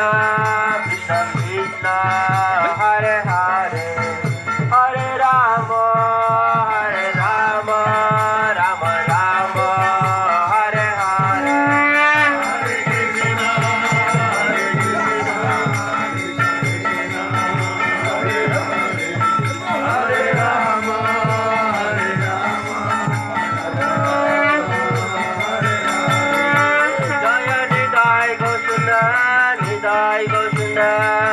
Krishna Krishna Hare Hare Sunday, go Sunday.